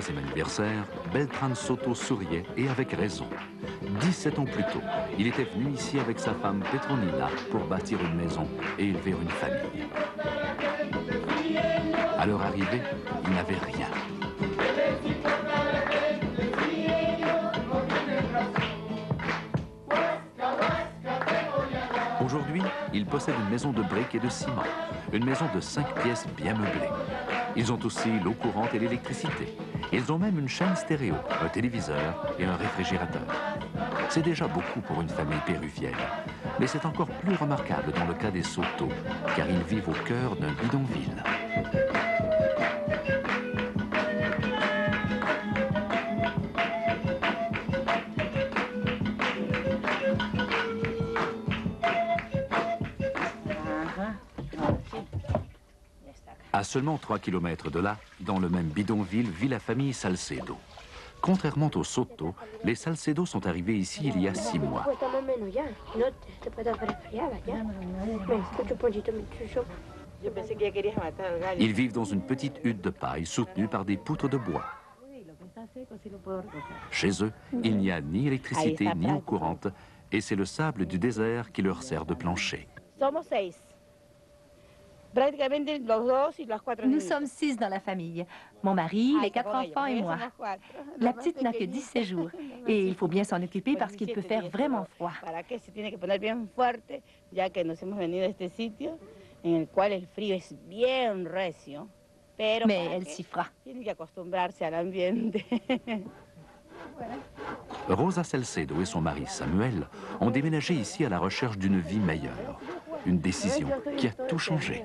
63e anniversaire, Beltrán Soto souriait et avec raison. 17 ans plus tôt, il était venu ici avec sa femme Petronila pour bâtir une maison et élever une famille. À leur arrivée, il n'avait rien. Aujourd'hui, il possède une maison de briques et de ciment, une maison de cinq pièces bien meublée. Ils ont aussi l'eau courante et l'électricité. Ils ont même une chaîne stéréo, un téléviseur et un réfrigérateur. C'est déjà beaucoup pour une famille péruvienne. Mais c'est encore plus remarquable dans le cas des Soto, car ils vivent au cœur d'un bidonville. Seulement 3 km de là, dans le même bidonville, vit la famille Salcedo. Contrairement aux Soto, les Salcedo sont arrivés ici il y a six mois. Ils vivent dans une petite hutte de paille soutenue par des poutres de bois. Chez eux, il n'y a ni électricité ni eau courante et c'est le sable du désert qui leur sert de plancher. Nous sommes six dans la famille. Mon mari, les quatre enfants et moi. La petite n'a que 17 jours. Et il faut bien s'en occuper parce qu'il peut faire vraiment froid. Mais elle s'y fera. Rosa Salcedo et son mari Samuel ont déménagé ici à la recherche d'une vie meilleure. Une décision qui a tout changé.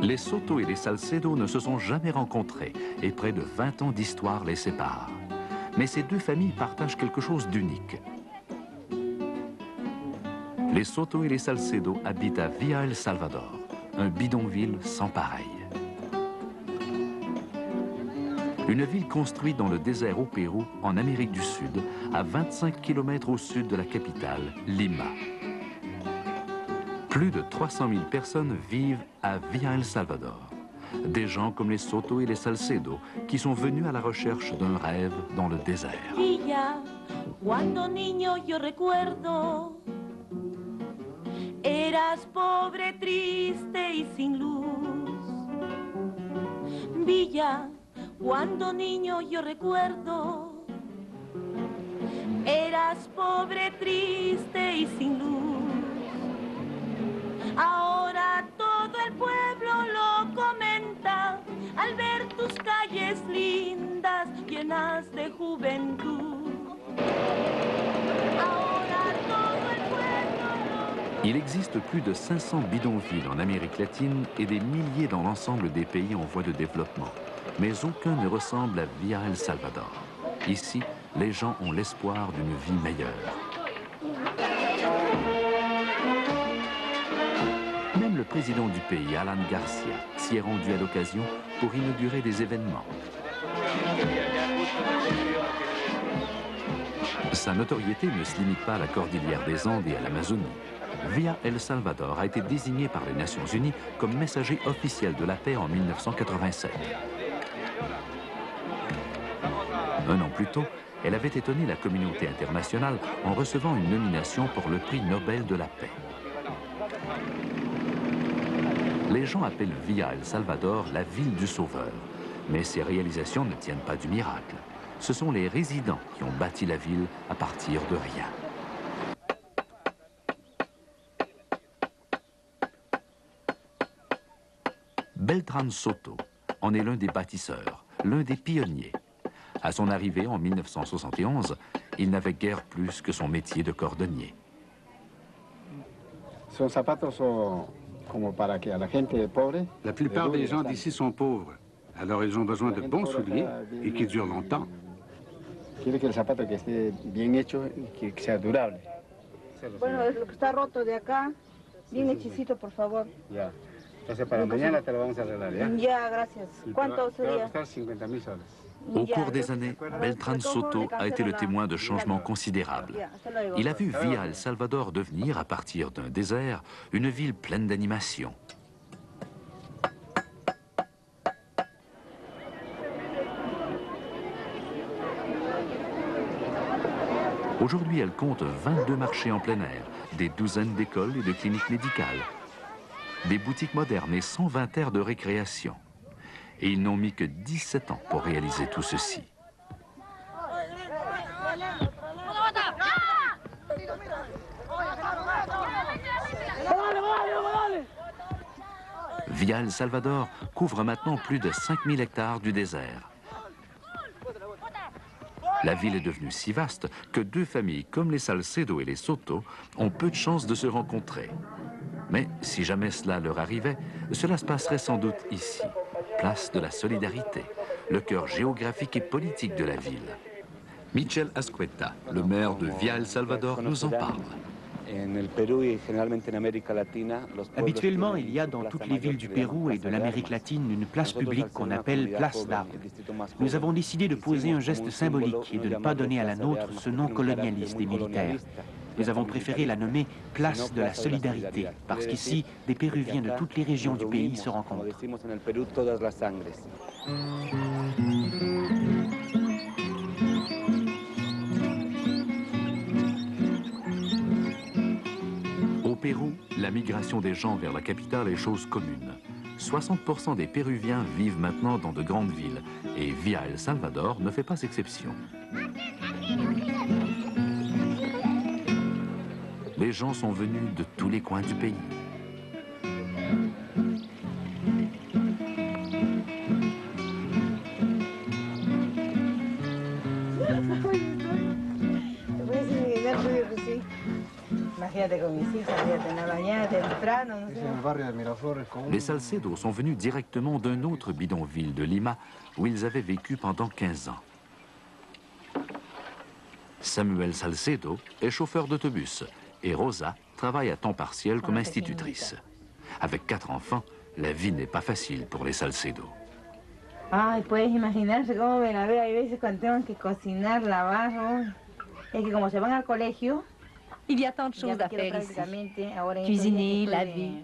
Les Soto et les Salcedo ne se sont jamais rencontrés et près de 20 ans d'histoire les séparent. Mais ces deux familles partagent quelque chose d'unique. Les Soto et les Salcedo habitent à Villa El Salvador, un bidonville sans pareil. Une ville construite dans le désert au Pérou, en Amérique du Sud, à 25 km au sud de la capitale, Lima. Plus de 300 000 personnes vivent à Villa El Salvador. Des gens comme les Soto et les Salcedo qui sont venus à la recherche d'un rêve dans le désert. Villa, eras pobre, triste y sin luz. Villa, cuando niño yo recuerdo, eras pobre, triste y sin luz. Ahora todo el pueblo lo comenta al ver tus calles lindas llenas de juventud. Il existe plus de 500 bidonvilles en Amérique latine et des milliers dans l'ensemble des pays en voie de développement. Mais aucun ne ressemble à Villa El Salvador. Ici, les gens ont l'espoir d'une vie meilleure. Même le président du pays, Alan Garcia, s'y est rendu à l'occasion pour inaugurer des événements. Sa notoriété ne se limite pas à la cordillère des Andes et à l'Amazonie. Via El Salvador a été désigné par les Nations Unies comme messager officiel de la paix en 1987. Un an plus tôt, elle avait étonné la communauté internationale en recevant une nomination pour le prix Nobel de la paix. Les gens appellent Villa El Salvador la ville du sauveur. Mais ces réalisations ne tiennent pas du miracle. Ce sont les résidents qui ont bâti la ville à partir de rien. Beltran Soto en est l'un des bâtisseurs, l'un des pionniers. À son arrivée en 1971, il n'avait guère plus que son métier de cordonnier. La plupart des gens d'ici sont pauvres, alors ils ont besoin de bons souliers et qui durent longtemps. Entonces para mañana te lo vamos a arreglar, ¿ya? Ya, gracias. ¿Cuánto Te va a sería? costar 50 mil soles. Au cours des années, Beltran Soto a été le témoin de changements considérables. Il a vu Villa El Salvador devenir, à partir d'un désert, une ville pleine d'animation. Aujourd'hui, elle compte 22 marchés en plein air, des douzaines d'écoles et de cliniques médicales, des boutiques modernes et 120 aires de récréation. Et ils n'ont mis que 17 ans pour réaliser tout ceci. Via El Salvador couvre maintenant plus de 5000 hectares du désert. La ville est devenue si vaste que deux familles comme les Salcedo et les Soto ont peu de chances de se rencontrer. Mais si jamais cela leur arrivait, cela se passerait sans doute ici, place de la solidarité, le cœur géographique et politique de la ville. Michel Ascueta, le maire de Via El Salvador, nous en parle. Habituellement, il y a dans toutes les villes du Pérou et de l'Amérique latine une place publique qu'on appelle place d'armes. Nous avons décidé de poser un geste symbolique et de ne pas donner à la nôtre ce nom colonialiste et militaire. Nous avons préféré la nommer place de la solidarité, parce qu'ici, des Péruviens de toutes les régions du pays se rencontrent. Au Pérou, la migration des gens vers la capitale est chose commune. 60% des Péruviens vivent maintenant dans de grandes villes et Via El Salvador ne fait pas exception. Les gens sont venus de tous les coins du pays. Les Salcedo sont venus directement d'un autre bidonville de Lima où ils avaient vécu pendant 15 ans. Samuel Salcedo est chauffeur d'autobus et Rosa travaille à temps partiel comme institutrice. Avec quatre enfants, la vie n'est pas facile pour les Salcedo. Ay, puedes imaginarse cómo me la veo. Hay veces cuando tengo que cocinar, lavar. ¿no? Es que como se van al colegio, Il y a tant de choses à faire ici. Cuisiner, laver,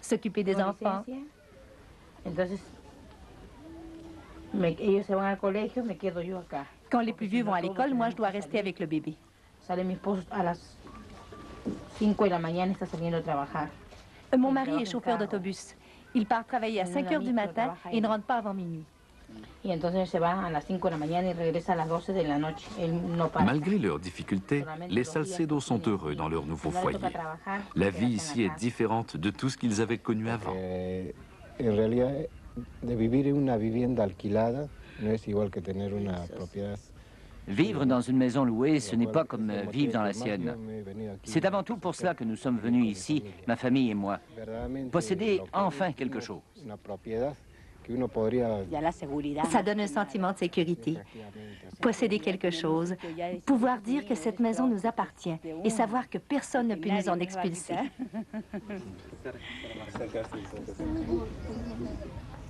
S'occuper des enfants. licencia, Entonces, me- ellos se van al colegio, me quedo yo acá. Quand les plus vieux vont à l'école, moi, je dois rester avec le bébé. Sale mi esposo a las 5 de la mañana, está saliendo a trabajar. Euh, Mon mari est chauffeur d'autobus. Il part travailler à 5 heures du matin et ne rentre pas avant minuit. Y entonces se va a las 5 de la mañana y regresa a las 12 de la noche. Él no para. Malgré leurs difficultés, les Salcedo sont heureux dans leur nouveau foyer. La vie ici est différente de tout ce qu'ils avaient connu avant. Vivre dans une maison louée, ce n'est pas comme euh, vivre dans la sienne. C'est avant tout pour cela que nous sommes venus ici, ma famille et moi. Posséder enfin quelque chose. Ça donne un sentiment de sécurité. Posséder quelque chose, pouvoir dire que cette maison nous appartient et savoir que personne ne peut nous en expulser.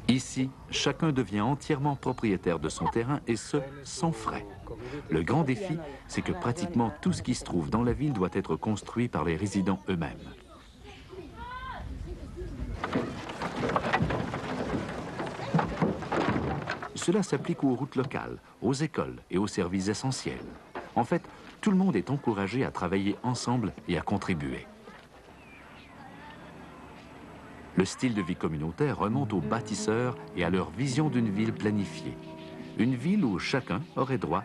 Ici, chacun devient entièrement propriétaire de son terrain et ce, sans frais. Le grand défi, c'est que pratiquement tout ce qui se trouve dans la ville doit être construit par les résidents eux-mêmes. Cela s'applique aux routes locales, aux écoles et aux services essentiels. En fait, tout le monde est encouragé à travailler ensemble et à contribuer. Le style de vie communautaire remonte aux bâtisseurs et à leur vision d'une ville planifiée. Une ville où chacun aurait droit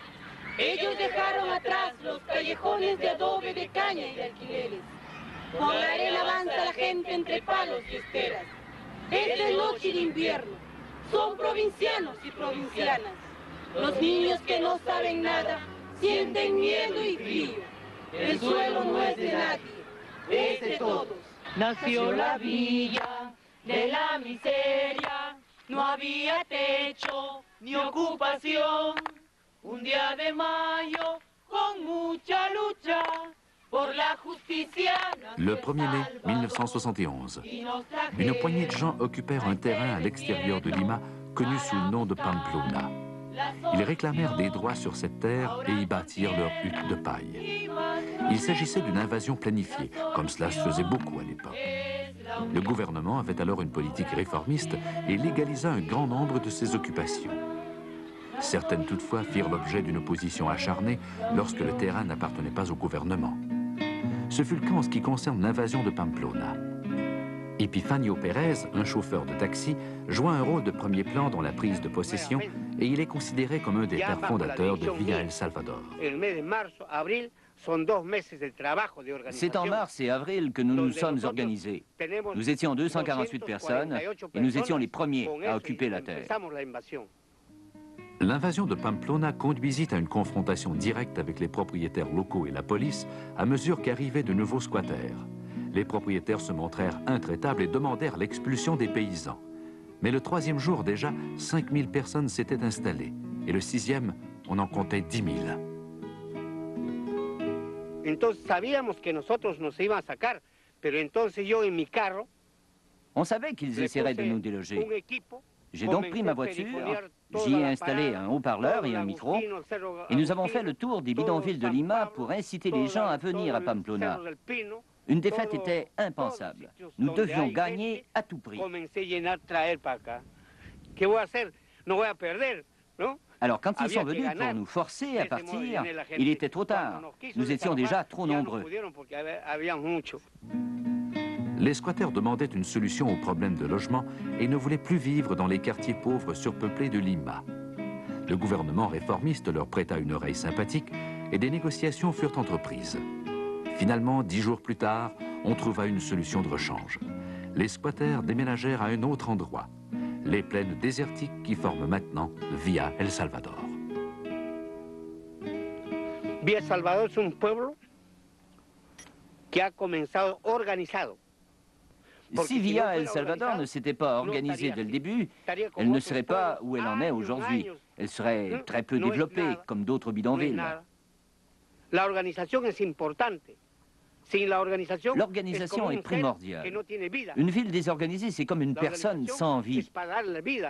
Ellos dejaron atrás los callejones de adobe, de caña y de alquileres. Por la arena avanza la gente entre palos y esteras. Es de noche y de invierno. Son provincianos y provincianas. Los niños que no saben nada sienten miedo y frío. El suelo no es de nadie, es de todos. Nació la villa de la miseria. No había techo ni ocupación. Un día de mayo, con mucha lucha, pour la justicia. Le 1er mai 1971, une poignée de gens occupèrent un terrain à l'extérieur de Lima, connu sous le nom de Pamplona. Ils réclamèrent des droits sur cette terre et y bâtirent leur hutte de paille. Il s'agissait d'une invasion planifiée, comme cela se faisait beaucoup à l'époque. Le gouvernement avait alors une politique réformiste et légalisa un grand nombre de ces occupations. Certaines toutefois firent l'objet d'une opposition acharnée lorsque le terrain n'appartenait pas au gouvernement. Ce fut le cas en ce qui concerne l'invasion de Pamplona. Epifanio Pérez, un chauffeur de taxi, joua un rôle de premier plan dans la prise de possession et il est considéré comme un des pères fondateurs de Villa El Salvador. C'est en mars et avril que nous nous sommes organisés. Nous étions 248 personnes et nous étions les premiers à occuper la terre. L'invasion de Pamplona conduisit à une confrontation directe avec les propriétaires locaux et la police à mesure qu'arrivaient de nouveaux squatters. Les propriétaires se montrèrent intraitables et demandèrent l'expulsion des paysans. Mais le troisième jour déjà, 5000 personnes s'étaient installées. Et le sixième, on en comptait 10 000. On savait qu'ils essaieraient de nous déloger. J'ai donc pris ma voiture, j'y ai installé un haut-parleur et un micro, et nous avons fait le tour des bidonvilles de Lima pour inciter les gens à venir à Pamplona. Une défaite était impensable. Nous devions gagner à tout prix. Alors quand ils sont venus pour nous forcer à partir, il était trop tard. Nous étions déjà trop nombreux. Les squatteurs demandaient une solution au problème de logement et ne voulaient plus vivre dans les quartiers pauvres surpeuplés de Lima. Le gouvernement réformiste leur prêta une oreille sympathique et des négociations furent entreprises. Finalement, dix jours plus tard, on trouva une solution de rechange. Les squatteurs déménagèrent à un autre endroit, les plaines désertiques qui forment maintenant Via El Salvador. Via El Salvador es un pueblo que ha comenzado organizado si Villa El Salvador ne s'était pas organisée dès le début, elle ne serait pas où elle en est aujourd'hui. Elle serait très peu développée, comme d'autres bidonvilles. L'organisation est primordiale. Une ville désorganisée, c'est comme une personne sans vie.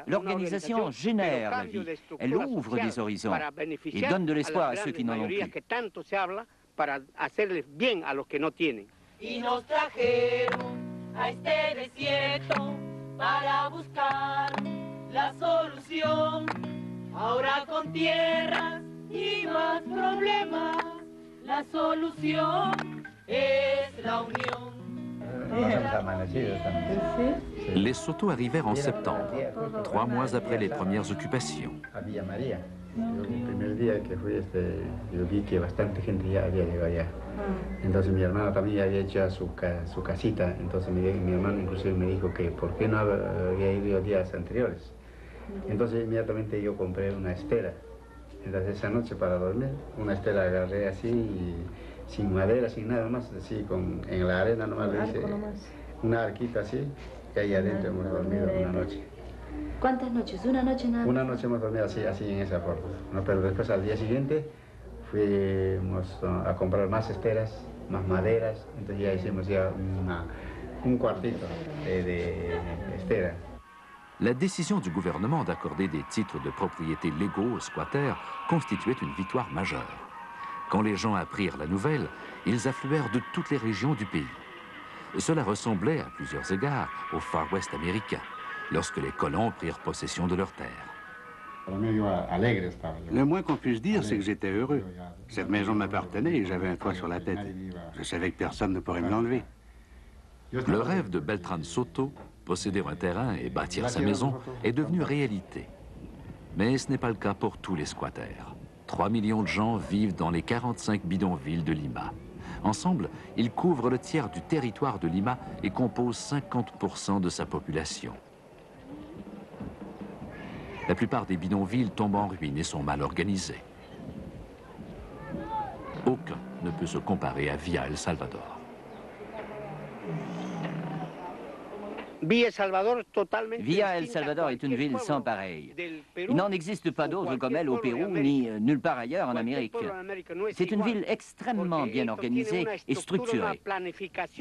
L'organisation génère la vie. Elle ouvre des horizons et donne de l'espoir à ceux qui n'en ont plus. A este desierto para buscar la solución. Ahora con tierras y más problemas, la solución es la unión. Les Soto arrivèrent en septembre, trois mois après les premières occupations. El primer día que fui, este, yo vi que bastante gente ya había llegado allá. Ah. Entonces mi hermano también ya había hecho su, su casita, entonces mi, mi, hermano inclusive me dijo que por qué no había ido días anteriores. Entonces inmediatamente yo compré una estera. Entonces esa noche para dormir, una estera agarré así, sin madera, sin nada más, así con, en la arena nomás le hice una arquita así, y ahí adentro hemos dormido una noche. ¿Cuántas noches? ¿Una noche nada Una noche hemos dormido así, así en esa forma. ¿no? Pero después al día siguiente fuimos a comprar más esteras, más maderas, entonces ya hicimos ya un cuartito de, de estera. La décision du gouvernement d'accorder des titres de propriété légaux aux squatters constituait une victoire majeure. Quand les gens apprirent la nouvelle, ils affluèrent de toutes les régions du pays. Cela ressemblait à plusieurs égards au Far West américain, lorsque les colons prirent possession de leurs terres. Le moins qu'on puisse dire, c'est que j'étais heureux. Cette maison m'appartenait et j'avais un toit sur la tête. Je savais que personne ne pourrait me l'enlever. Le rêve de Beltran Soto, posséder un terrain et bâtir sa maison, est devenu réalité. Mais ce n'est pas le cas pour tous les squatters. 3 millions de gens vivent dans les 45 bidonvilles de Lima. Ensemble, ils couvrent le tiers du territoire de Lima et composent 50% de sa population. La plupart des bidonvilles tombent en ruine et sont mal organisés. Aucun ne peut se comparer à Villa El Salvador. Villa El Salvador est une ville sans pareil. Il n'en existe pas d'autre comme elle au Pérou ni euh, nulle part ailleurs en Amérique. C'est une ville extrêmement bien organisée et structurée.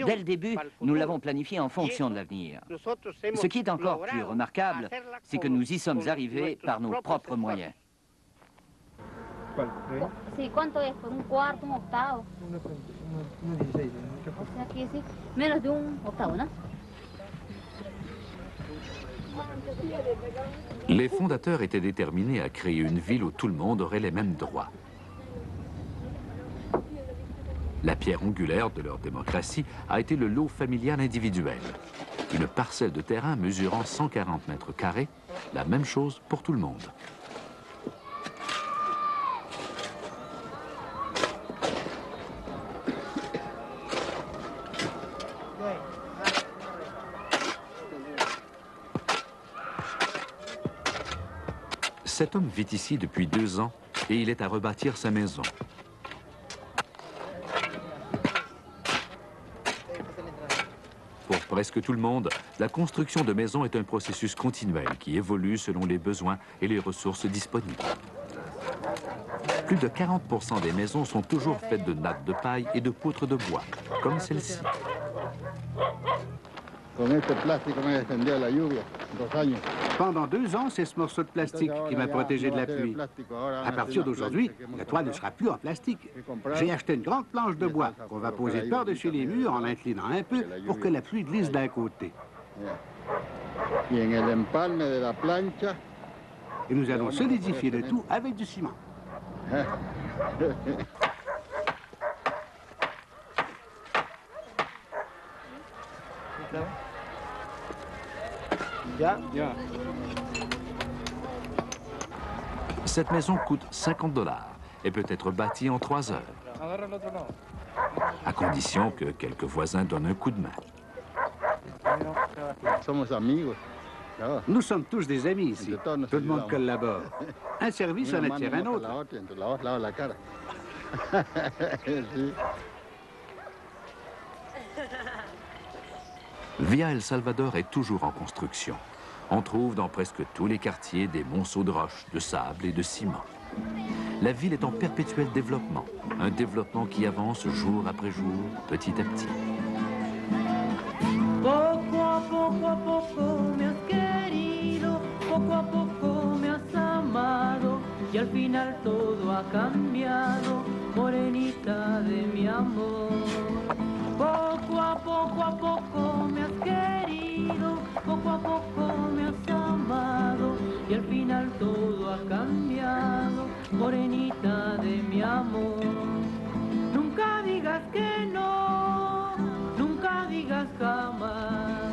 Dès le début, nous l'avons planifiée en fonction de l'avenir. Ce qui est encore plus remarquable, c'est que nous y sommes arrivés par nos propres moyens. Les fondateurs étaient déterminés à créer une ville où tout le monde aurait les mêmes droits. La pierre angulaire de leur démocratie a été le lot familial individuel. Une parcelle de terrain mesurant 140 mètres carrés, la même chose pour tout le monde. Cet homme vit ici depuis deux ans et il est à rebâtir sa maison. Pour presque tout le monde, la construction de maisons est un processus continuel qui évolue selon les besoins et les ressources disponibles. Plus de 40% des maisons sont toujours faites de nattes de paille et de poutres de bois, comme celle-ci. Pendant deux ans, c'est ce morceau de plastique qui m'a protégé de la pluie. À partir d'aujourd'hui, la toile ne sera plus en plastique. J'ai acheté une grande planche de bois qu'on va poser par-dessus les murs en inclinant un peu pour que la pluie glisse d'un côté. Et nous allons solidifier le tout avec du ciment. Cette maison coûte 50 dollars et peut être bâtie en trois heures. À condition que quelques voisins donnent un coup de main. Nous sommes tous des amis ici. Tout le monde collabore. Un service en attire un autre. Via El Salvador est toujours en construction. On trouve dans presque tous les quartiers des monceaux de roches, de sable et de ciment. La ville est en perpétuel développement, un développement qui avance jour après jour, petit à petit. Poco a poco a poco me poco me has amado y al final todo ha cambiado, morenita de mi amor. Nunca digas que no, nunca digas jamás,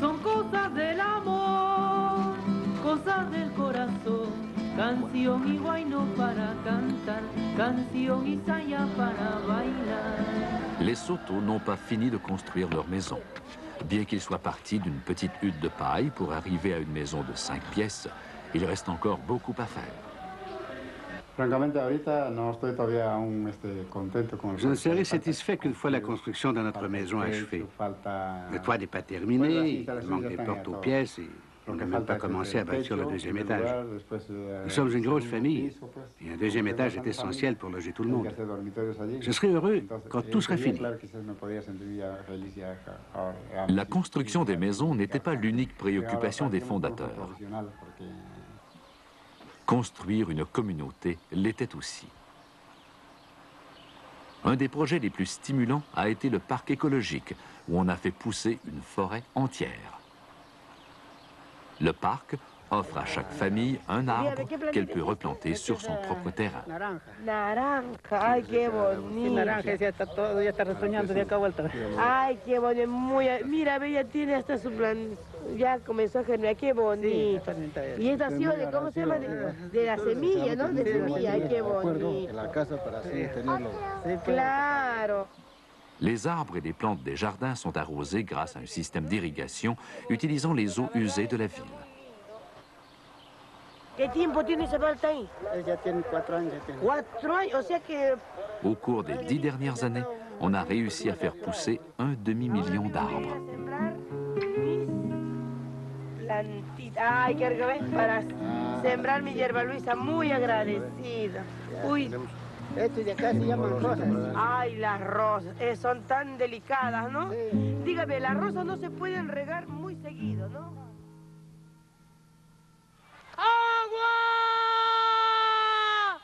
son cosas del amor, cosas del corazón. Canción y guayno para cantar, canción y saya para bailar. Les Soto n'ont pas fini de construire leur maison. Bien qu'ils soient partis d'une petite hutte de paille pour arriver à une maison de cinq pièces, il reste encore beaucoup à faire. Je ne serai satisfait qu'une fois la construction de notre maison achevée. Le toit n'est pas terminé, il manque des portes aux pièces et On n'a même pas commencé à bâtir le deuxième étage. Nous sommes une grosse famille et un deuxième étage est essentiel pour loger tout le monde. Je serais heureux quand tout serait fini. La construction des maisons n'était pas l'unique préoccupation des fondateurs. Construire une communauté l'était aussi. Un des projets les plus stimulants a été le parc écologique, où on a fait pousser une forêt entière. Le parc offre à chaque famille un arbre qu'elle peut replanter sur son propre terrain. Naranja, ay, qué bonito. naranja, ya está todo, ya está retoñando de acá vuelta. Ay, qué bonito. Muy, mira, ve, ya tiene hasta su plan. Ya comenzó a germinar, qué bonito. Y esto ha sido de, ¿cómo se llama? De, de la semilla, ¿no? De semilla, ay, qué bonito. la casa para así tenerlo. Claro. Les arbres et les plantes des jardins sont arrosés grâce à un système d'irrigation utilisant les eaux usées de la ville. Au cours des dix dernières années, on a réussi à faire pousser un demi-million d'arbres. Uy, Estos de acá se llaman rosas. ay, las rosas, eh, son tan delicadas, ¿no? Dígame, las rosas no se pueden regar muy seguido, ¿no? ¡Agua!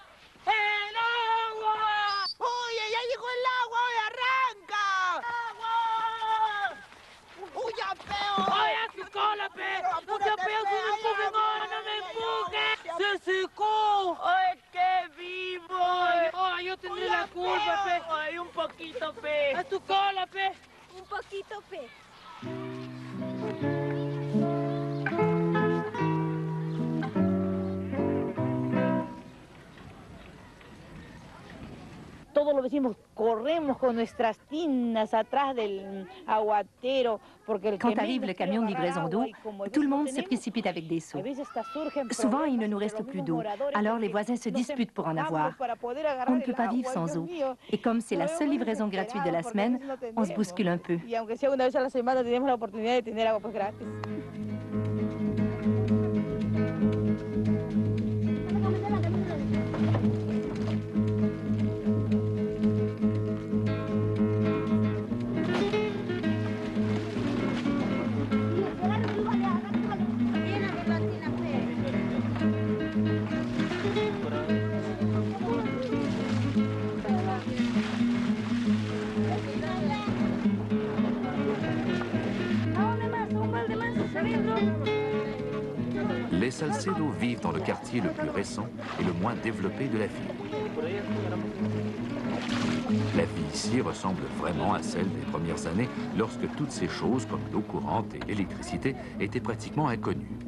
¡El agua! ¡Oye, ya llegó el agua! ¡Oye, arranca! ¡Agua! ¡Uy, ya peo! ¡Oye, su cola, pe! ¡No te peo, no me no, no me empujes! ¡Se secó! ¡Ay, qué vivo! ¡Oye, yo tendré la culpa, pe! ¡Ay, un poquito, pe! ¡A tu cola, pe! Un poquito, Pe. Todos los vecinos corremos con nuestras tinas atrás del aguatero porque el Quand arrive le camion de livraison d'eau, tout le no monde se précipite avec des seaux. Souvent, il ne nous reste plus d'eau. Alors les voisins se disputent pour en avoir. On ne peut pas vivre sans eau. Et comme c'est la seule livraison gratuite de la semaine, on se bouscule un peu. Vivent dans le quartier le plus récent et le moins développé de la ville. La vie ici ressemble vraiment à celle des premières années lorsque toutes ces choses comme l'eau courante et l'électricité étaient pratiquement inconnues.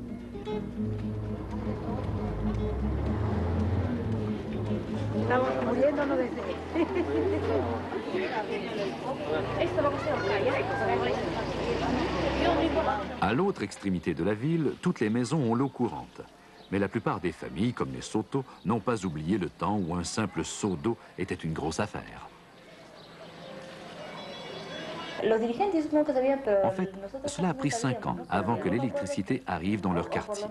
À l'autre extrémité de la ville, toutes les maisons ont l'eau courante. Mais la plupart des familles, comme les Soto, n'ont pas oublié le temps où un simple seau d'eau était une grosse affaire. En fait, cela a pris cinq ans avant que l'électricité arrive dans leur quartier.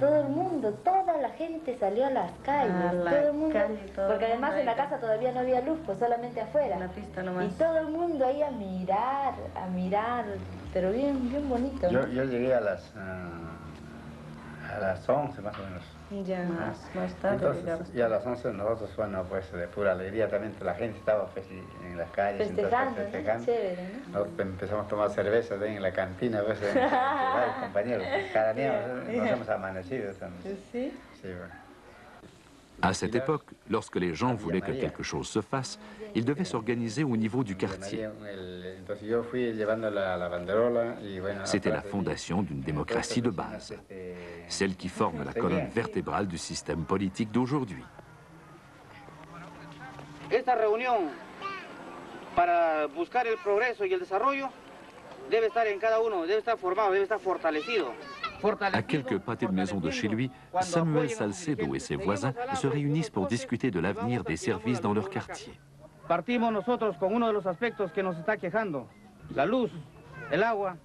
Todo el mundo, toda la gente salió a las calles, A la todo el mundo, calle, todo porque el además en la casa todavía no había luz, pues solamente afuera. La pista Y nomás. todo el mundo ahí a mirar, a mirar, pero bien, bien bonito. Yo, ¿no? yo llegué a las, ah, a las 11 más o menos. Ya, más, más tarde. Entonces, digamos. y a las 11 nosotros, bueno, pues de pura alegría también, la gente estaba pues, en las calles. entonces, Festejando, ¿no? festejando. Chévere, ¿no? Nosotros empezamos a tomar cerveza en la cantina, pues, en- compañeros. Cada día nos, nos hemos amanecido. entonces. Sí. Sí, bueno. À cette époque, lorsque les gens voulaient que quelque chose se fasse, ils devaient s'organiser au niveau du quartier. C'était la fondation d'une démocratie de base, celle qui forme la colonne vertébrale du système politique d'aujourd'hui. Esta reunión para buscar el progreso y el desarrollo debe estar en cada uno, debe. À quelques pâtés de maison de chez lui, Samuel Salcedo et ses voisins se réunissent pour discuter de l'avenir des services dans leur quartier. Partimos nosotros con uno de los aspectos que nos está quejando, la luz. el agua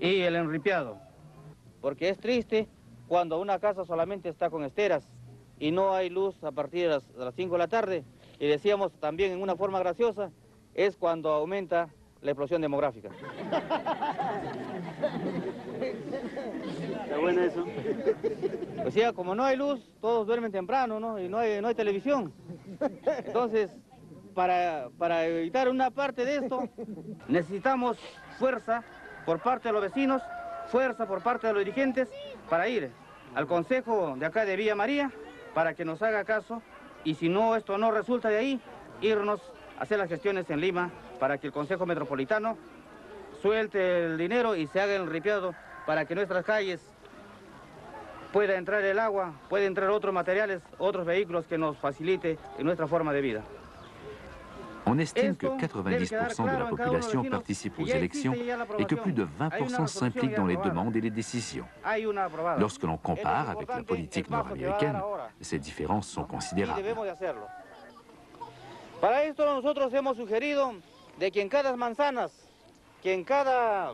y el enripiado. Porque es triste cuando una casa solamente está con esteras y no hay luz a partir de las, de las 5 de la tarde. Y decíamos también en una forma graciosa, es cuando aumenta la explosión demográfica. Está bueno eso. Pues ya, como no hay luz, todos duermen temprano, ¿no? Y no hay, no hay televisión. Entonces, para, para evitar una parte de esto, necesitamos fuerza por parte de los vecinos, fuerza por parte de los dirigentes, para ir al consejo de acá de Villa María, para que nos haga caso, y si no, esto no resulta de ahí, irnos a hacer las gestiones en Lima, para que el Consejo Metropolitano suelte el dinero y se haga el ripiado para que nuestras calles pueda entrar el agua, pueda entrar otros materiales, otros vehículos que nos facilite en nuestra forma de vida. On estime que 90% de la population participe aux élections et que plus de 20% s'impliquent dans les demandes et les décisions. Lorsque l'on compare avec la politique nord-américaine, ces différences sont considérables. Para esto nosotros hemos sugerido de que en cada manzanas, que en cada,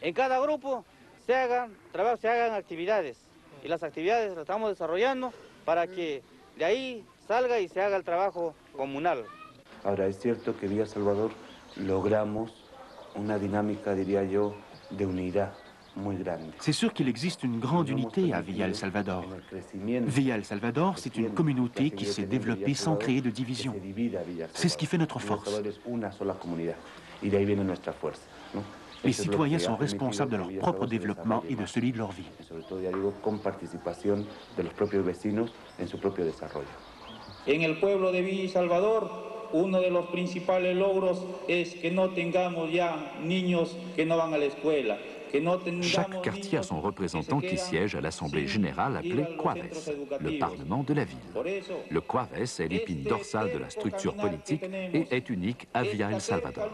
en cada grupo se hagan, se hagan actividades. Y las actividades las estamos desarrollando para que de ahí salga y se haga el trabajo comunal. Ahora, es cierto que Villa Salvador logramos una dinámica, diría yo, de unidad muy grande. C'est sûr qu'il existe une grande unité à Villa El Salvador. Villa El Salvador, c'est une communauté qui s'est développée sans créer de division. C'est ce qui fait notre force. Les citoyens sont responsables de leur propre développement et de celui de leur vie. En el pueblo de Villa Salvador, uno de los principales logros es que no tengamos ya niños que no van a la escuela. Chaque quartier a son représentant qui siège à l'Assemblée générale appelée Cuaves, le Parlement de la ville. Le Cuaves est l'épine dorsale de la structure politique et est unique à Villa El Salvador.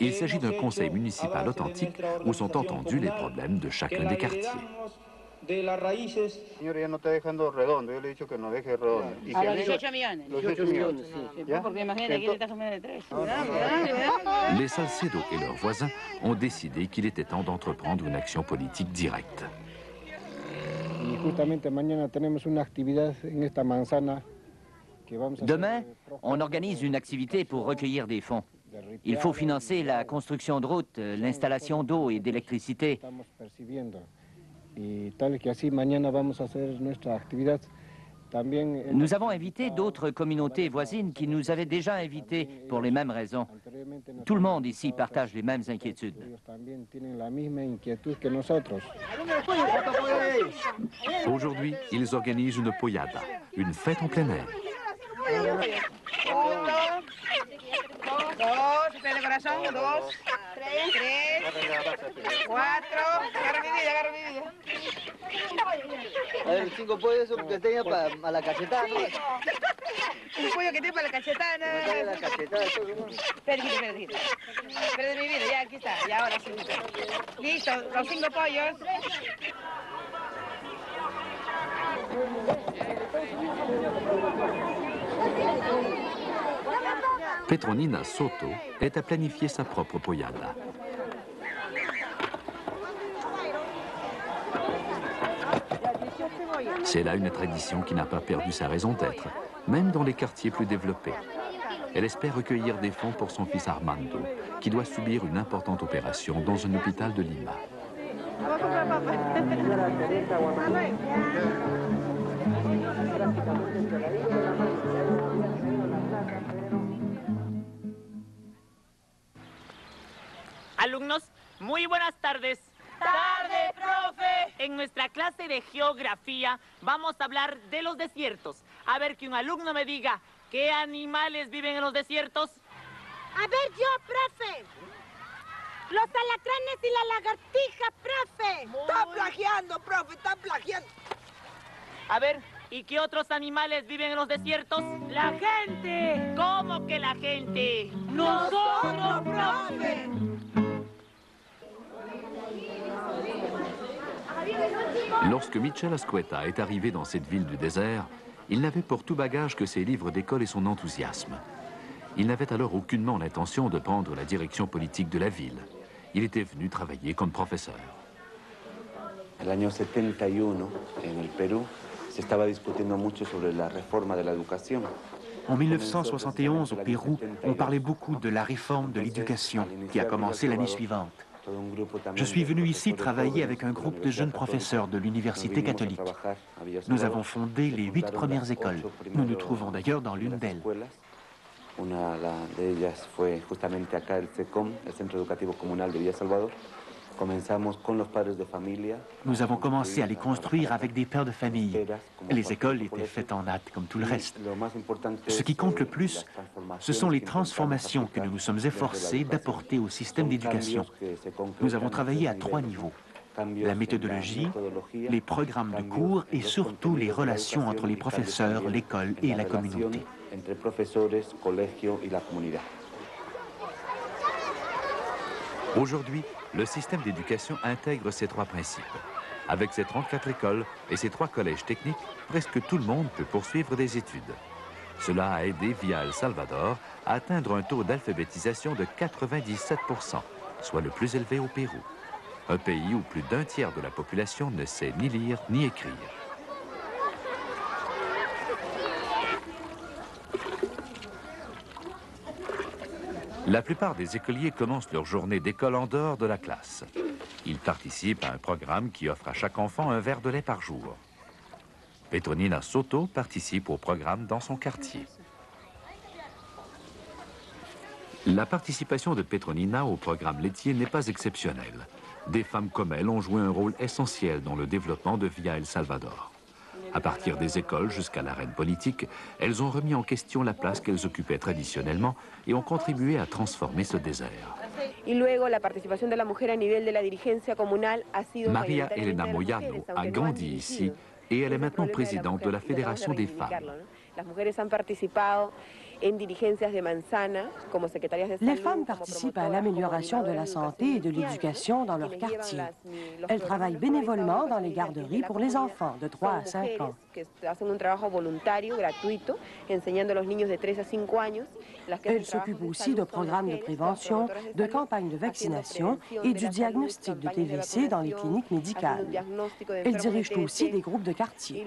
Il s'agit d'un conseil municipal authentique où sont entendus les problèmes de chacun des quartiers. De las raíces. Señor, ya no está dejando redondo, yo le he dicho que no deje redondo. ¿Y a los 18 millones. Los 18 millones, sí. Porque imagínate, aquí está menos de 3. Les Salcedo et leurs voisins ont décidé qu'il était temps d'entreprendre une action politique directe. Y justamente mañana tenemos una actividad en esta manzana que vamos a Demain, on organise une activité pour recueillir des fonds. Il faut financer la construction de routes, l'installation d'eau et d'électricité. Y tal que así mañana vamos a hacer nuestra actividad. También Nous avons invité d'autres communautés voisines qui nous avaient déjà invités pour les mêmes raisons. Tout le monde ici partage les mêmes inquiétudes. Aujourd'hui, ils organisent une poyada, une fête en plein air. Dos, espera el corazón, dos, tres, cuatro, agarra mi vida, agarra mi vida. A ver, cinco pollos que tenía para la cachetada. Un pollo que tiene para la no, La cachetada, eso, ¿no? Espera, mi vida, ya, aquí está, ya ahora sí. Listo, los cinco pollos. Petronina Soto est à planifier sa propre poyada. C'est là une tradition qui n'a pas perdu sa raison d'être, même dans les quartiers plus développés. Elle espère recueillir des fonds pour son fils Armando, qui doit subir une importante opération dans un hôpital de Lima. Alumnos, muy buenas tardes. ¡Tarde, profe! En nuestra clase de geografía vamos a hablar de los desiertos. A ver que un alumno me diga, ¿qué animales viven en los desiertos? A ver yo, profe. Los alacranes y la lagartija, profe. Está plagiando, profe, está plagiando. A ver, ¿y qué otros animales viven en los desiertos? ¡La gente! ¿Cómo que la gente? ¡Nosotros, profe! Lorsque Michel Asqueta est arrivé dans cette ville du désert, il n'avait pour tout bagage que ses livres d'école et son enthousiasme. Il n'avait alors aucunement l'intention de prendre la direction politique de la ville. Il était venu travailler comme professeur. En 71, en el Perú, se estaba discutiendo mucho sobre la reforma de la educación. En 1971, au Pérou, on parlait beaucoup de la réforme de l'éducation qui a commencé l'année suivante. Je suis venu ici travailler avec un groupe de jeunes professeurs de l'Université catholique. Nous avons fondé les huit premières écoles. Nous nous trouvons d'ailleurs dans l'une d'elles. Una de ellas fue justamente acá el CECOM, el Centro Educativo Comunal de Villa Salvador. Nous avons commencé à les construire avec des pères de famille. Les écoles étaient faites en hâte, comme tout le reste. Ce qui compte le plus, ce sont les transformations que nous nous sommes efforcés d'apporter au système d'éducation. Nous avons travaillé à trois niveaux. La méthodologie, les programmes de cours et surtout les relations entre les professeurs, l'école et la communauté. Aujourd'hui, le système d'éducation intègre ces trois principes. Avec ses 34 écoles et ses trois collèges techniques, presque tout le monde peut poursuivre des études. Cela a aidé via El Salvador à atteindre un taux d'alphabétisation de 97% soit le plus élevé au Pérou. Un pays où plus d'un tiers de la population ne sait ni lire ni écrire. La plupart des écoliers commencent leur journée d'école en dehors de la classe. Ils participent à un programme qui offre à chaque enfant un verre de lait par jour. Petronina Soto participe au programme dans son quartier. La participation de Petronina au programme laitier n'est pas exceptionnelle. Des femmes comme elle ont joué un rôle essentiel dans le développement de Via El Salvador. À partir des écoles jusqu'à l'arène politique, elles ont remis en question la place qu'elles occupaient traditionnellement et ont contribué à transformer ce désert. Maria Elena Moyano a grandi ici et elle est maintenant présidente de la Fédération des femmes. Les femmes participent à l'amélioration de la santé et de l'éducation dans leur quartier. Elles travaillent bénévolement dans les garderies pour les enfants de 3 à 5 ans. Elles s'occupent aussi de programmes de prévention, de campagnes de vaccination et du diagnostic de TVC dans les cliniques médicales. Elles dirigent aussi des groupes de quartier.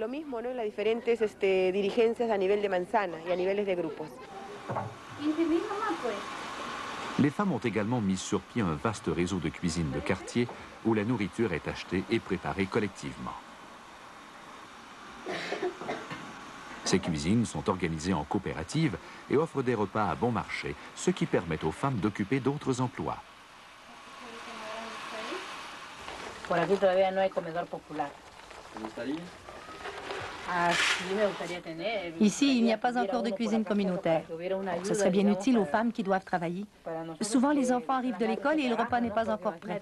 Les femmes ont également mis sur pied un vaste réseau de cuisines de quartier où la nourriture est achetée et préparée collectivement. Ces cuisines sont organisées en coopérative et offrent des repas à bon marché, ce qui permet aux femmes d'occuper d'autres emplois. Ici, il n'y a pas encore de cuisine communautaire. Ce serait bien utile aux femmes qui doivent travailler. Souvent, les enfants arrivent de l'école et le repas n'est pas encore prêt.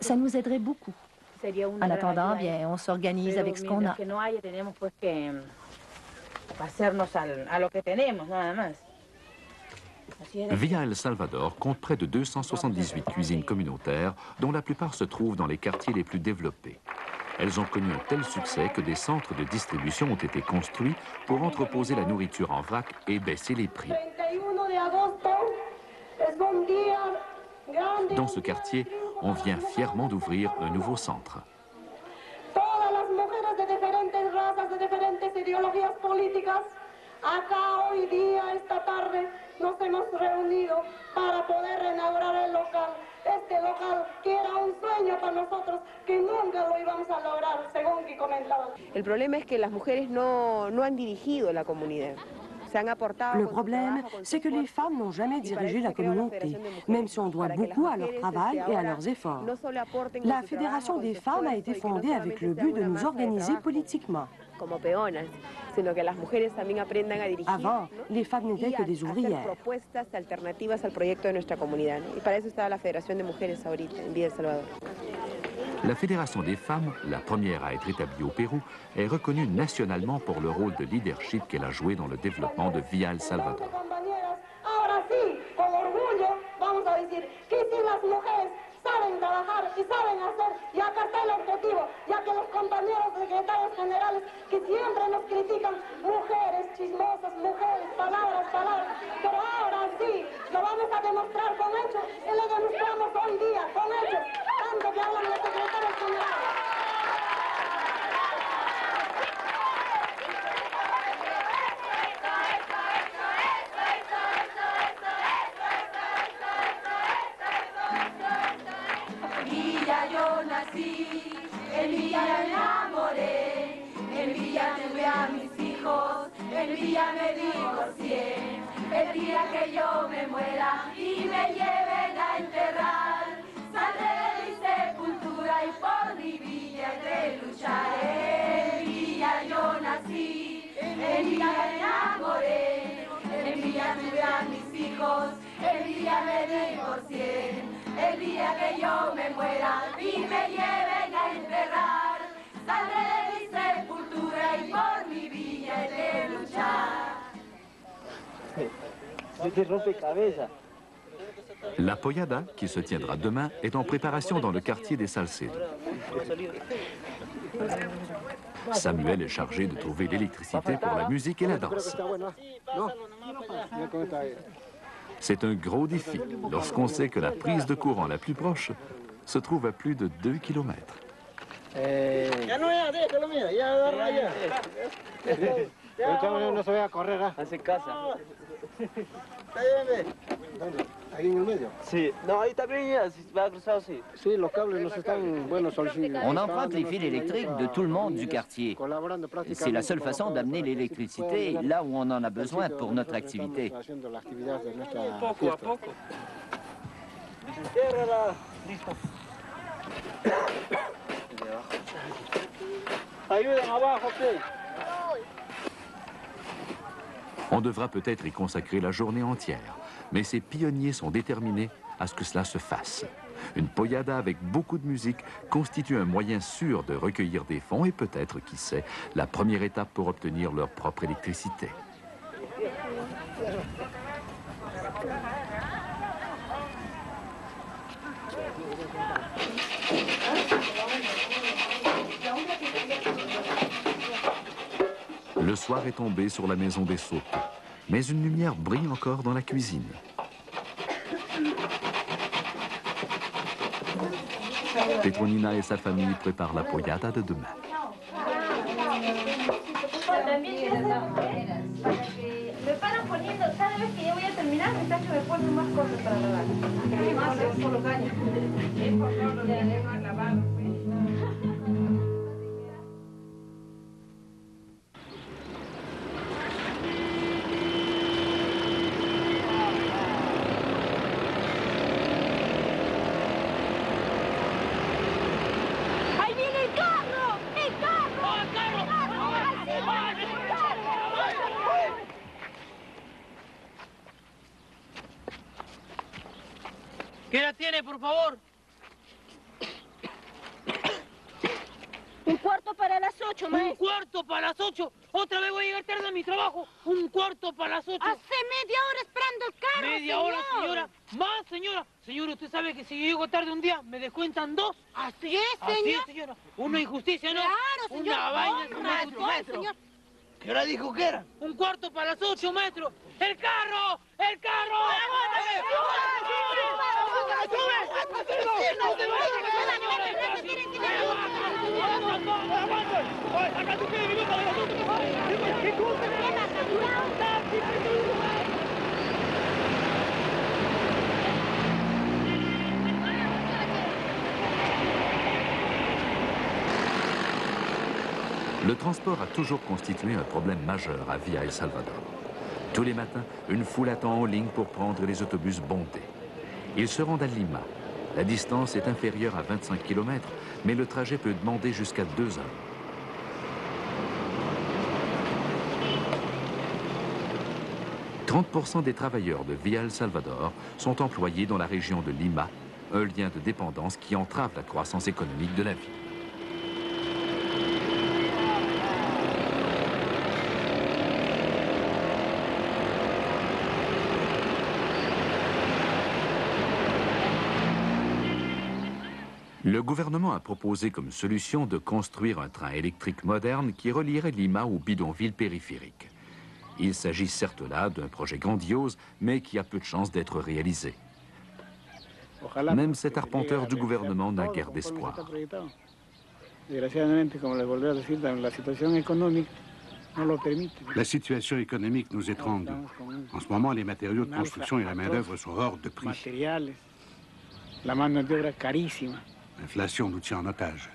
Ça nous aiderait beaucoup. En attendant, bien, on s'organise avec ce qu'on a. Via El Salvador compte près de 278 cuisines communautaires, dont la plupart se trouvent dans les quartiers les plus développés. Elles ont connu un tel succès que des centres de distribution ont été construits pour entreposer la nourriture en vrac et baisser les prix. Dans ce quartier, on vient fièrement d'ouvrir un nouveau centre. Acá hoy día, esta tarde, nos hemos reunido para poder inaugurar el local. Este local que era un sueño para nosotros, que nunca lo íbamos a lograr, según que comentaba. El problema es que las mujeres no, no han dirigido la comunidad. Le problème, c'est que les femmes n'ont jamais dirigé la communauté, même si on doit beaucoup à leur travail et à leurs efforts. La Fédération des femmes a été fondée avec le but de nous organiser politiquement. Avant, les femmes n'étaient que des ouvrières. La Fédération des femmes, la première à être établie au Pérou, est reconnue nationalement pour le rôle de leadership qu'elle a joué dans le développement de Via El Salvador. Trabajar y saben hacer, y acá está el objetivo, ya que los compañeros secretarios generales que siempre nos critican, mujeres chismosas, mujeres, palabras, palabras, pero ahora sí, lo vamos a demostrar con hechos y lo demostramos hoy día con hechos, tanto que hablan los secretarios generales. Que yo me muera y me lleven a enterrar, saldré de mi sepultura y por mi villa de lucharé. En Villa yo nací, en Villa me enamoré, en Villa tuve a mis hijos, en Villa me divorcié. El día que yo me muera y me lleven a enterrar, saldré de mi sepultura y por La poyada, qui se tiendra demain, est en préparation dans le quartier des Salcedo. Samuel est chargé de trouver l'électricité pour la musique et la danse. C'est un gros défi lorsqu'on sait que la prise de courant la plus proche se trouve à plus de 2 km. On emprunte les fils électriques de tout le monde du quartier. C'est la seule façon d'amener l'électricité là où on en a besoin pour notre activité. On devra peut-être y consacrer la journée entière, mais ces pionniers sont déterminés à ce que cela se fasse. Une poyada avec beaucoup de musique constitue un moyen sûr de recueillir des fonds et peut-être, qui sait, la première étape pour obtenir leur propre électricité. Le soir est tombé sur la maison des Soto, mais une lumière brille encore dans la cuisine. Petronina et sa famille préparent la pollada de demain. ¿Qué hora tiene, por favor? Un cuarto para las ocho, Un maestro. cuarto para las ocho. Otra vez voy a llegar tarde a mi trabajo. Un cuarto para las ocho. Hace media hora esperando el carro, Media hora, señor. señora. Más, señora. Señora, usted sabe que si yo llego tarde un día, me descuentan dos. Así es, Así señor. es, señora. Una injusticia, ¿no? Claro, señor. Una vaina. Maestro, señor. ¿Qué hora dijo que era? Un cuarto para las ocho, maestro. Le transport a toujours constitué un problème majeur à Via El Salvador. Tous les matins, une foule attend en ligne pour prendre les autobus bondés. Ils se rendent à Lima. La distance est inférieure à 25 km, mais le trajet peut demander jusqu'à deux heures. « 30% des travailleurs de Via El Salvador sont employés dans la région de Lima, un lien de dépendance qui entrave la croissance économique de la ville. Le gouvernement a proposé comme solution de construire un train électrique moderne qui relierait Lima aux bidonvilles périphériques. Il s'agit certes là d'un projet grandiose, mais qui a peu de chances d'être réalisé. Même cet arpenteur du gouvernement n'a guère d'espoir. La situation économique nous étrangle. En ce moment, les matériaux de construction et la main-d'œuvre sont hors de prix. L'inflation nous tient en otage.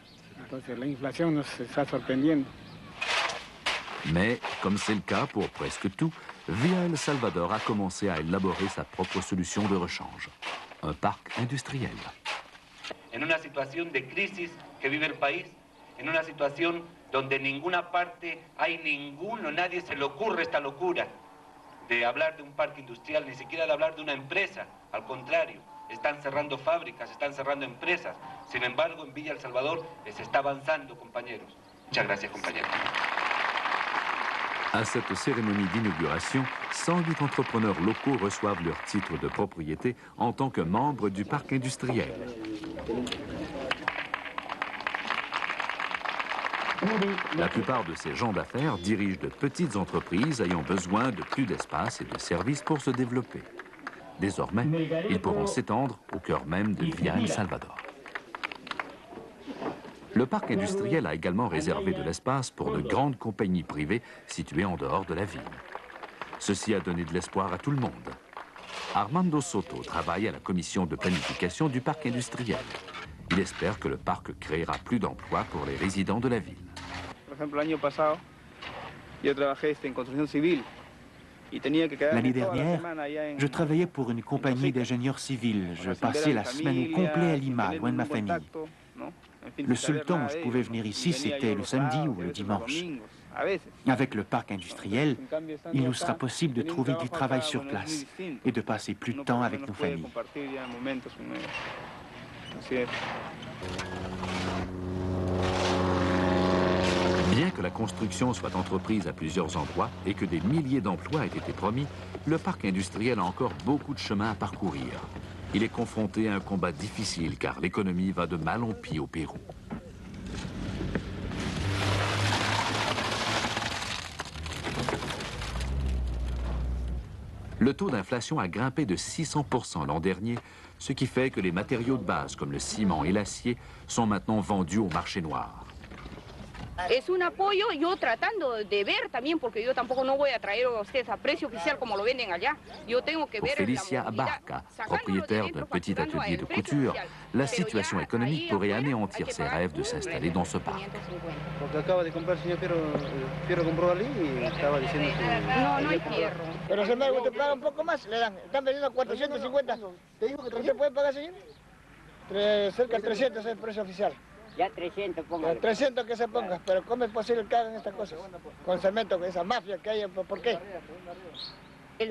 Mais, comme c'est le cas pour presque tout, Via El Salvador a commencé à élaborer sa propre solution de rechange. Un parc industriel. En una situación de crisis que vive el país, en una situación donde ninguna parte hay ninguno, nadie se le ocurre esta locura de hablar de un parque industrial, ni siquiera de hablar de una empresa. Al contrario, están cerrando fábricas, están cerrando empresas. Sin embargo, en Villa El Salvador se está avanzando, compañeros. Muchas gracias. À cette cérémonie d'inauguration, 108 entrepreneurs locaux reçoivent leur titre de propriété en tant que membres du parc industriel. La plupart de ces gens d'affaires dirigent de petites entreprises ayant besoin de plus d'espace et de services pour se développer. Désormais, ils pourront s'étendre au cœur même de Via El Salvador. Le parc industriel a également réservé de l'espace pour de grandes compagnies privées situées en dehors de la ville. Ceci a donné de l'espoir à tout le monde. Armando Soto travaille à la commission de planification du parc industriel. Il espère que le parc créera plus d'emplois pour les résidents de la ville. L'année dernière, je travaillais pour une compagnie d'ingénieurs civils. Je passais la semaine au complet à Lima, loin de ma famille. Le seul temps où je pouvais venir ici, c'était le samedi ou le dimanche. Avec le parc industriel, il nous sera possible de trouver du travail sur place et de passer plus de temps avec nos familles. Bien que la construction soit entreprise à plusieurs endroits et que des milliers d'emplois aient été promis, le parc industriel a encore beaucoup de chemin à parcourir. Il est confronté à un combat difficile car l'économie va de mal en pis au Pérou. Le taux d'inflation a grimpé de 600% l'an dernier, ce qui fait que les matériaux de base comme le ciment et l'acier sont maintenant vendus au marché noir. Es un apoyo, yo tratando de ver también, porque yo tampoco no voy a traer a ustedes a precio oficial como lo venden allá. Yo tengo que Pour ver Félicia Abarca, propriétaire d'un petit atelier de couture, la situation économique pourrait anéantir ses rêves de s'installer dans ce parc. Porque acaba de comprar el señor Piero, el Piero compró allí y estaba diciendo que... No, no hay fierro. Pero sin embargo, te paga un poco más, le dan. Están vendiendo a 450. ¿Te dijo que se puede pagar, señor? Cerca de 300 es el precio oficial. Ya 300 ponga. 300 que se ponga, pero ¿cómo es posible que hagan estas cosas? Con cemento, con esa mafia que hay, ¿por qué?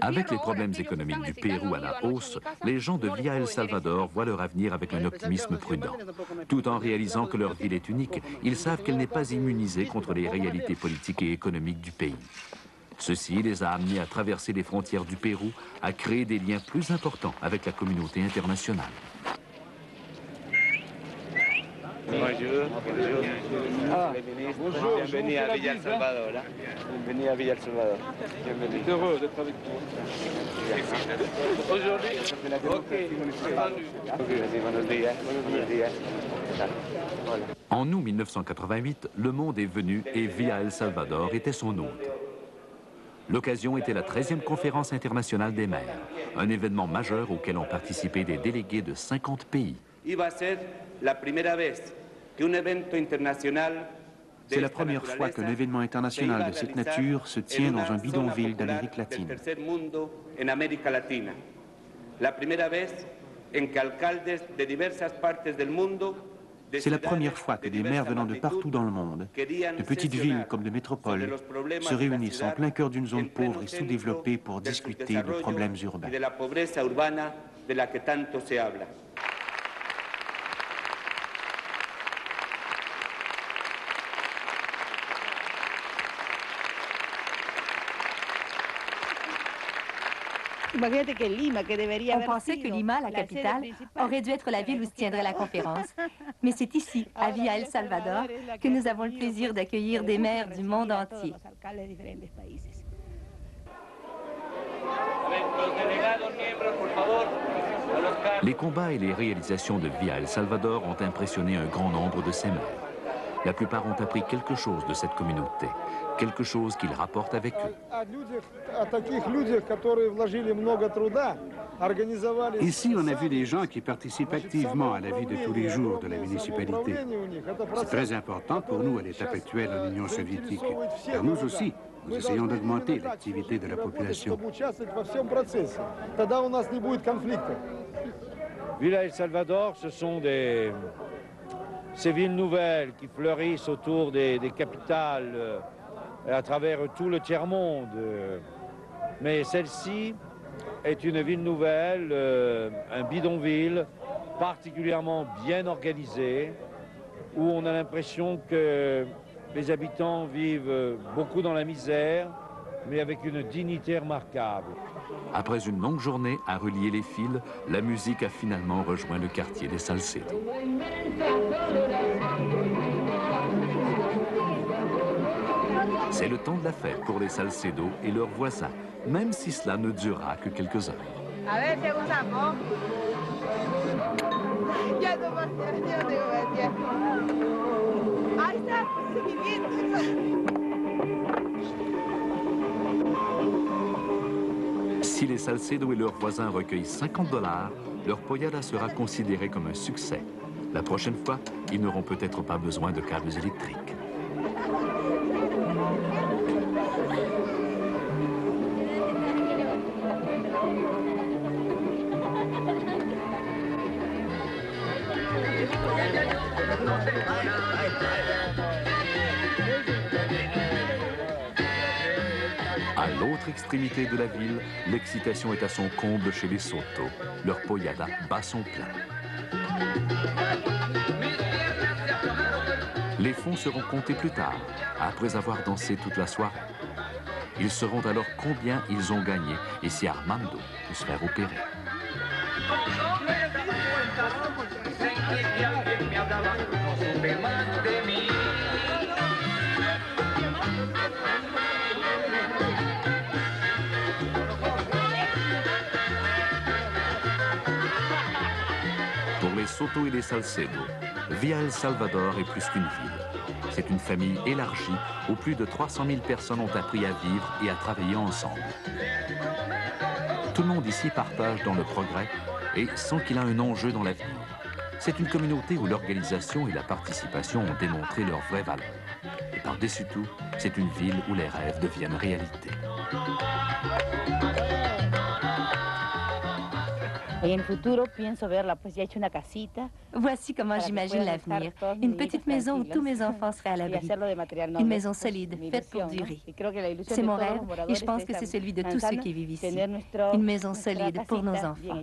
Avec les problèmes économiques du Pérou à la hausse, les gens de Via El Salvador voient leur avenir avec un optimisme prudent. Tout en réalisant que leur ville est unique, ils savent qu'elle n'est pas immunisée contre les réalités politiques et économiques du pays. Ceci les a amenés à traverser les frontières du Pérou, à créer des liens plus importants avec la communauté internationale. Bonjour. Bonjour. Ah, bonjour. Bienvenue à Villa El Salvador. hein. Bienvenue à Villa El Salvador. Bienvenue. Heureux d'être avec vous. Aujourd'hui, ok, entendu. Ok, vas-y, buenos días. Buenos días. Hola. En août 1988, le monde est venu et Via El Salvador était son hôte. L'occasion était la 13e conférence internationale des maires, un événement majeur auquel ont participé des délégués de 50 pays. Iba a ser C'est la première fois qu'un événement international de cette nature se tient en dans un bidonville d'Amérique latine. C'est la première fois que de des maires venant de partout dans le monde, de petites villes comme de métropoles, se réunissent en plein cœur d'une zone pauvre et sous-développée pour discuter de problèmes urbains. de la pobreza urbana de la que tanto se habla. On pensait que Lima, la capitale, aurait dû être la ville où se tiendrait la conférence. Mais c'est ici, à Villa El Salvador, que nous avons le plaisir d'accueillir des maires du monde entier. Les combats et les réalisations de Via El Salvador ont impressionné un grand nombre de ces maires. La plupart ont appris quelque chose de cette communauté, quelque chose qu'ils rapportent avec eux. Ici, on a vu des gens qui participent activement à la vie de tous les jours de la municipalité. C'est très important pour nous à l'étape actuelle en Union soviétique, car nous aussi, nous essayons d'augmenter l'activité de la population. Villa El Salvador, ce sont des, ces villes nouvelles qui fleurissent autour des, capitales euh, à travers tout le tiers-monde. Mais celle-ci est une ville nouvelle, euh, un bidonville particulièrement bien organisé, où on a l'impression que les habitants vivent beaucoup dans la misère, mais avec une dignité remarquable. Après une longue journée à relier les fils, la musique a finalement rejoint le quartier des Salcedo. C'est le temps de la fête pour les Salcedo et leurs voisins, même si cela ne durera que quelques heures. Si les Salcedo et leurs voisins recueillent 50 dollars, leur poyada sera considéré comme un succès. La prochaine fois, ils n'auront peut-être pas besoin de câbles électriques. De la ville, l'excitation est à son comble chez les Soto. Leur poyada bat son plein. Les fonds seront comptés plus tard, après avoir dansé toute la soirée. Ils sauront alors combien ils ont gagné et si Armando peut se faire opérer. Soto et les Salcedo, Via El Salvador est plus qu'une ville. C'est une famille élargie où plus de 300 000 personnes ont appris à vivre et à travailler ensemble. Tout le monde ici partage dans le progrès et sent qu'il a un enjeu dans l'avenir. C'est une communauté où l'organisation et la participation ont démontré leur vraie valeur. Et par-dessus tout, c'est une ville où les rêves deviennent réalité. Voici comment j'imagine l'avenir. Une petite maison où tous mes enfants seraient à l'abri. Une maison solide, faite pour durer. C'est mon rêve et je pense que c'est celui de tous ceux qui vivent ici. Une maison solide pour nos enfants.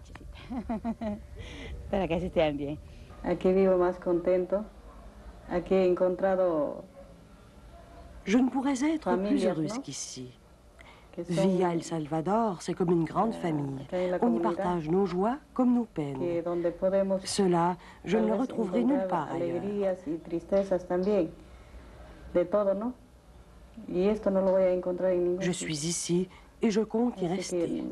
Je ne pourrais être plus heureuse qu'ici. Via El Salvador, c'est comme une grande famille. On y partage nos joies comme nos peines. Cela, je ne le retrouverai nulle part ailleurs. Je suis ici et je compte y rester.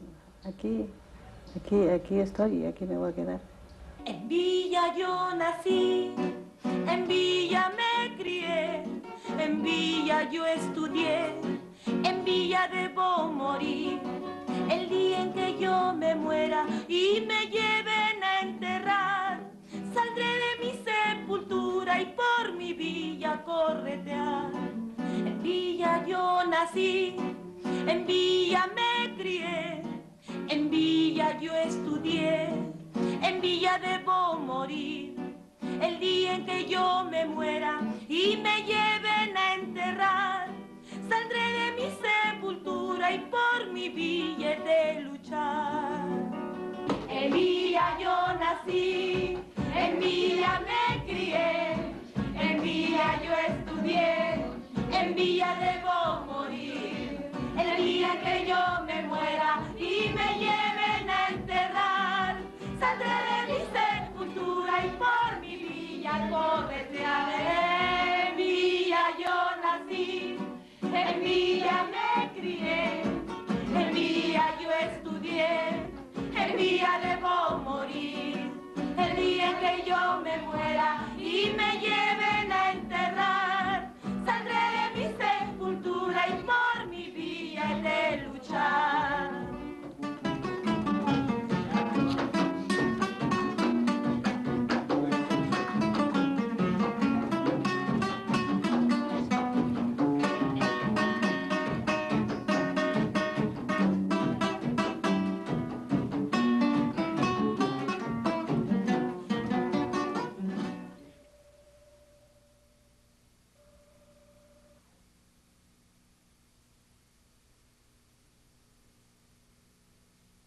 En Villa yo nací, en Villa me crié, en Villa yo estudié. En Villa debo morir. El día en que yo me muera y me lleven a enterrar, saldré de mi sepultura y por mi villa corretear. En Villa yo nací, en Villa me crié, en Villa yo estudié, en Villa debo morir. El día en que yo me muera y me lleven a enterrar, saldré de mi sepultura y por mi billete luchar. En Villa yo nací, en Villa me crié, en Villa yo estudié, en Villa debo morir. El día que yo me muera y me lleven a enterrar, saldré de mi sepultura y por mi villa corretearé. En Villa yo nací me crié, Villa yo estudié, Villa debo morir, el día que yo me muera y me lleve